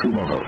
tomorrow.